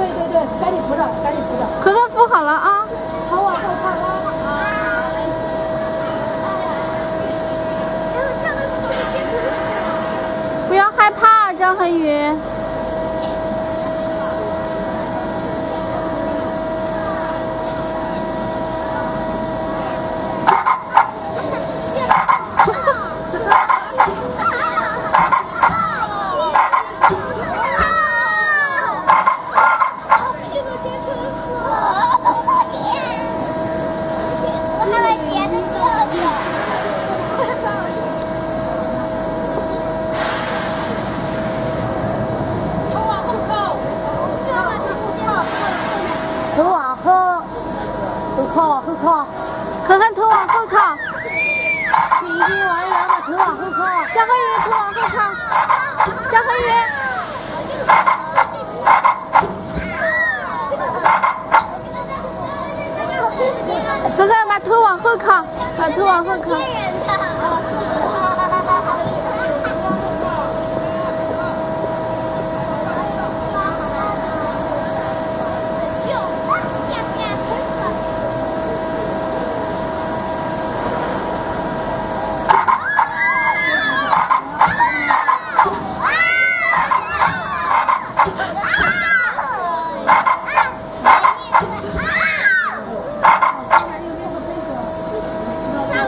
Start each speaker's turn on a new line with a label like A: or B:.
A: 对对对，赶紧扶着，赶紧扶着。
B: 哥哥扶好了啊。
A: 头往后看啊。
B: 不要害怕，张恒宇。
A: 头往后，后靠后靠，
B: 看看头往后靠。
A: 已经完圆了，头往后靠。
B: 张恒宇，头往后靠。张恒宇。哥哥，把头往后靠，把头往后靠。